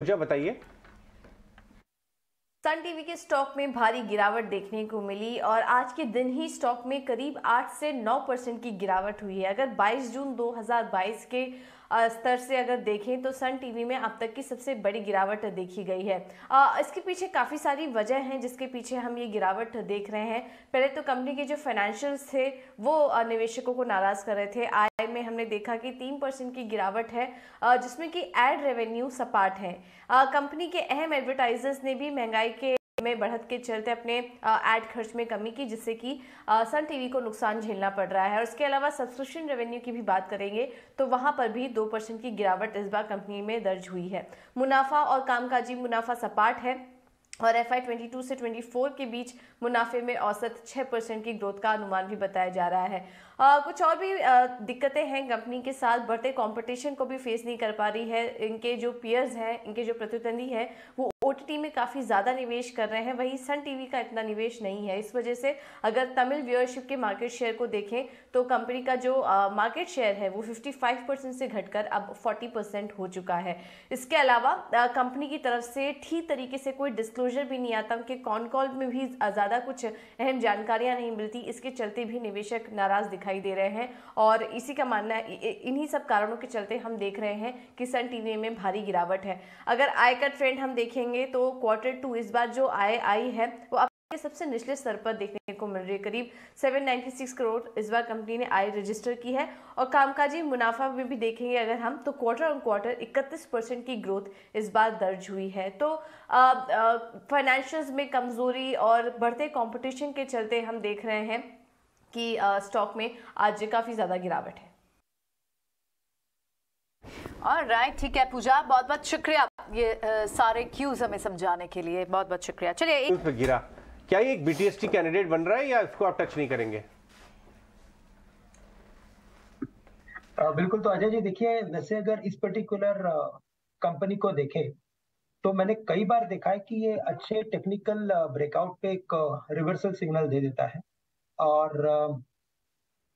पूजा बताइए। Sun TV के stock में भारी गिरावट देखने को मिली और आज के दिन ही स्टॉक में करीब 8 से 9 परसेंट की गिरावट हुई है। अगर 22 जून 2022 के स्तर से अगर देखें तो सन टीवी में अब तक की सबसे बड़ी गिरावट देखी गई है। इसके पीछे काफ़ी सारी वजह हैं जिसके पीछे हम ये गिरावट देख रहे हैं। पहले तो कंपनी के जो फाइनेंशियल्स थे, वो निवेशकों को नाराज़ कर रहे थे। आय में हमने देखा कि तीन परसेंट की गिरावट है जिसमें कि एड रेवेन्यू सपाट है। कंपनी के अहम एडवर्टाइजर्स ने भी महँगाई के में बढ़त के चलते अपने एड खर्च में कमी की जिससे कि सन टीवी को नुकसान झेलना पड़ रहा है। और इसके अलावा सब्सक्रिप्शन रेवेन्यू की भी बात करेंगे तो वहाँ पर भी दो परसेंट की गिरावट इस बार कंपनी में दर्ज हुई है। मुनाफा और कामकाजी मुनाफा सपाट है और एफ़ आई ट्वेंटी टू से ट्वेंटी फोर के बीच मुनाफे में औसत छः परसेंट की ग्रोथ का अनुमान भी बताया जा रहा है। आ, कुछ और भी दिक्कतें हैं कंपनी के साथ। बढ़ते कंपटीशन को भी फेस नहीं कर पा रही है। इनके जो पियर्स हैं इनके जो प्रतिद्वंदी हैं वो ओटीटी में काफ़ी ज़्यादा निवेश कर रहे हैं, वहीं सन टीवी का इतना निवेश नहीं है। इस वजह से अगर तमिल व्यूअरशिप के मार्केट शेयर को देखें तो कंपनी का जो मार्केट शेयर है, वो 55 परसेंट से घटकर अब 40 परसेंट हो चुका है। इसके अलावा कंपनी की तरफ़ से ठीक तरीके से कोई डिस्क्लोजर भी नहीं आता उनके कॉन कॉल में भी ज़्यादा कुछ अहम जानकारियाँ नहीं मिलती, इसके चलते भी निवेशक नाराज़ दिखाई दे रहे हैं। और इसी का मानना इन्हीं सब कारणों के चलते हम देख रहे हैं कि सन टीवी में भारी गिरावट है। अगर आय का ट्रेंड हम देखेंगे तो क्वार्टर टू इस बार जो आय आई है, वो के सबसे निचले स्तर पर देखने को मिल रही है। करीब 796 करोड़ इस बार कंपनी ने आय रजिस्टर की है। और कामकाजी मुनाफा में भी देखेंगे अगर हम तो क्वार्टर ऑन क्वार्टर 31 परसेंट की ग्रोथ इस बार दर्ज हुई है। तो फाइनेंशियल्स में कमज़ोरी और बढ़ते कंपटीशन के चलते हम देख रहे हैं कि स्टॉक में आज काफ़ी ज़्यादा गिरावट है। और राइट ठीक है पूजा बहुत बहुत शुक्रिया। ये आ, सारे क्यूज हमें समझाने के लिए बहुत बहुत शुक्रिया। चलिए एक गिरा क्या ये एक बीटीएसटी कैंडिडेट बन रहा है या इसको आप टच नहीं करेंगे? आ, बिल्कुल तो अजय जी देखिए वैसे अगर इस पर्टिकुलर कंपनी को देखें तो मैंने कई बार देखा है कि ये अच्छे टेक्निकल ब्रेकआउट पे एक रिवर्सल सिग्नल दे देता है। और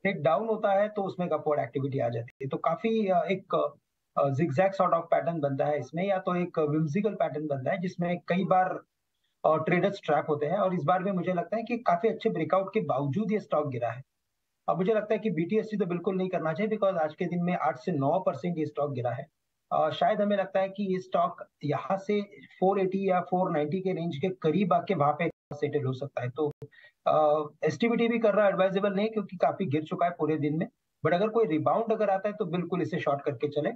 एक डाउन होता है तो उसमें अपवर्ड एक्टिविटी आ जाती है। तो काफ़ी एक जिग्जैग सॉर्ट ऑफ़ पैटर्न बनता है इसमें या तो एक म्यूजिकल पैटर्न बनता है जिसमें कई बार ट्रेडर्स ट्रैप होते हैं और इस बार में मुझे लगता है कि काफ़ी अच्छे ब्रेकआउट के बावजूद ये स्टॉक गिरा है। अब मुझे लगता है कि बीटीएससी तो बिल्कुल नहीं करना चाहिए बिकॉज़ आज के दिन में आठ से नौ परसेंट ये स्टॉक गिरा है। uh, शायद हमें लगता है कि ये स्टॉक यहाँ से 480 या 490 के रेंज के करीब आके वहाँ पे सेटल हो सकता है। तो एस uh, भी कर है एडवाइजेबल नहीं क्योंकि काफ़ी गिर चुका है पूरे दिन में। बट अगर कोई रिबाउंड अगर आता है तो बिल्कुल इसे शॉर्ट करके चले।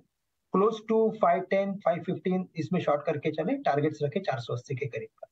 क्लोज टू 510 515 इसमें शॉर्ट करके चले टारगेट्स रखे 480 के करीब